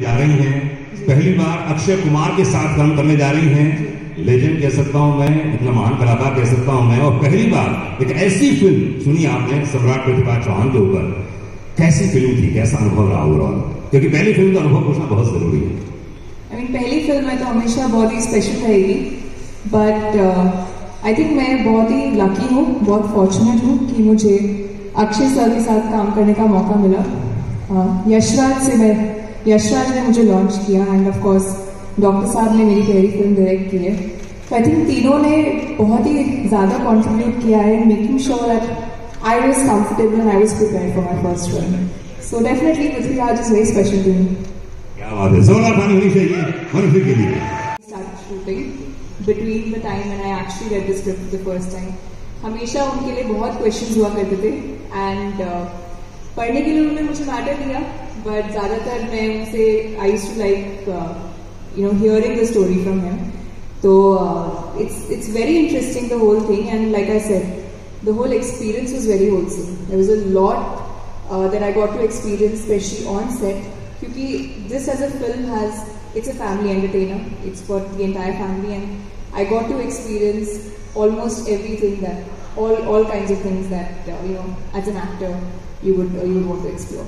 जा रही हैं। पहली बार अक्षय कुमार के साथ काम करने जा रही हैं। लेजेंड कह सकता हूँ मैं इतना महान कलाकार कह सकता हूँ मैं। और पहली बार एक ऐसी फ़िल्म सुनी आपने सम्राट प्रतिभा चौहान के ऊपर। कैसी फ़िल्म थी? कैसा अनुभव रहा ओवरऑल क्योंकि पहली फ़िल्म का अनुभव पूछना बहुत ज़रूरी है। आई मीन पहली फ़िल्म है तो हमेशा बहुत ही स्पेशल रहेगी। बट आई थिंक मैं बहुत ही लकी हूँ बहुत फॉर्चुनेट हूँ कि मुझे अक्षय सर के साथ काम करने का मौका मिला। Uh, यशराज से मैं यशराज ने मुझे लॉन्च किया एंड ऑफ़ कोर्स डॉक्टर साहब ने मेरी पहली फ़िल्म डायरेक्ट की है। आई थिंक तीनों ने बहुत ही ज़्यादा कंट्रीब्यूट किया है making sure that I was comfortable and I was prepare for my first film so definitely Prithviraj is very special to me क्या बात है? जोरदार ताली होनी चाहिए मनुष्य के लिए। Started shooting. Between the time when I actually read the script for the first हमेशा उनके लिए बहुत क्वेश्चंस हुआ करते थे एंड uh, पढ़ने के लिए उन्होंने मुझे मैटर दिया बट ज़्यादातर मैं उनसे I too like you know hearing the story from him तो it's it's very interesting the whole thing and like I said the whole experience was very wholesome there was a lot that I got to experience specially on set क्योंकि this as a film has it's a family entertainer. It's for the entire family, and I got to experience almost everything that all, all kinds of things that, you know, as an actor, you would, you would want to explore.